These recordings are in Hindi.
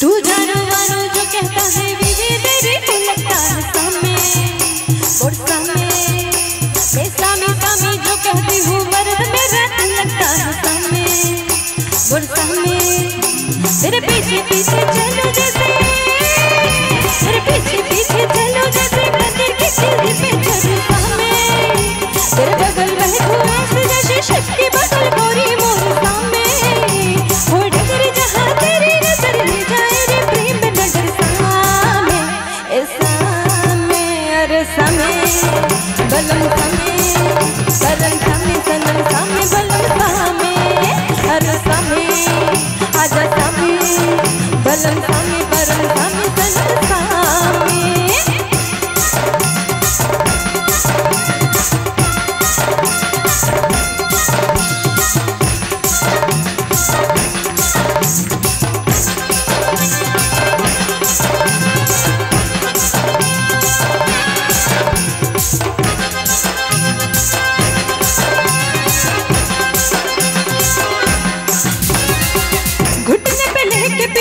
तू जानो मानो जो कहता है विधि तेरी को सामे और सामे ये सामी सामी जो कहती हूँ मर्द मेरा तो सामे और सामे तेरे पीछे पीछे चलो जैसे। तेरे पीछे पीछे चलो जैसे मंदिर की सीढ़ी पे चलो सामे तेरे बलम सामे बलम सामे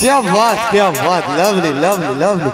क्या बात क्या बात लवली लवली लवली